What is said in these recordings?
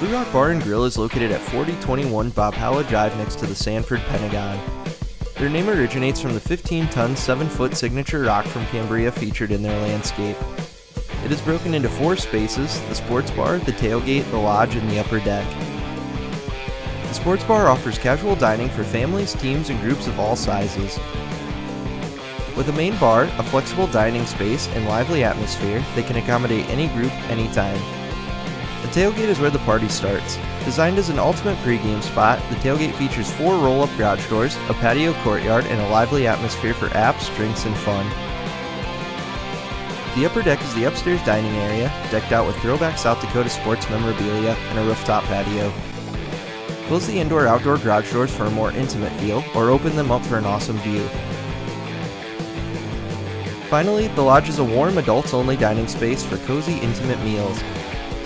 Blue Rock Bar and Grill is located at 4021 Bob Howell Drive next to the Sanford Pentagon. Their name originates from the 15 ton, 7 foot signature rock from Cambria featured in their landscape. It is broken into four spaces the sports bar, the tailgate, the lodge, and the upper deck. The sports bar offers casual dining for families, teams, and groups of all sizes. With a main bar, a flexible dining space, and lively atmosphere, they can accommodate any group anytime. The tailgate is where the party starts. Designed as an ultimate pregame spot, the tailgate features four roll up garage doors, a patio courtyard, and a lively atmosphere for apps, drinks, and fun. The upper deck is the upstairs dining area, decked out with throwback South Dakota sports memorabilia and a rooftop patio. Close the indoor outdoor garage doors for a more intimate feel, or open them up for an awesome view. Finally, the lodge is a warm adults only dining space for cozy, intimate meals.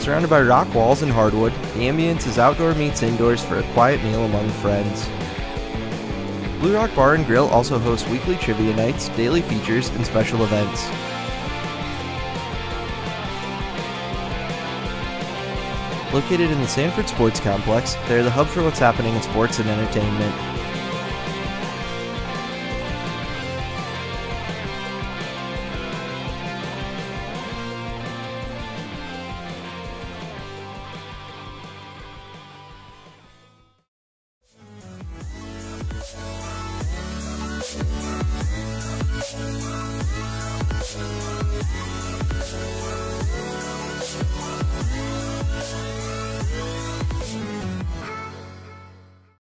Surrounded by rock walls and hardwood, the ambience is outdoor meets indoors for a quiet meal among friends. Blue Rock Bar and Grill also hosts weekly trivia nights, daily features, and special events. Located in the Sanford Sports Complex, they are the hub for what's happening in sports and entertainment.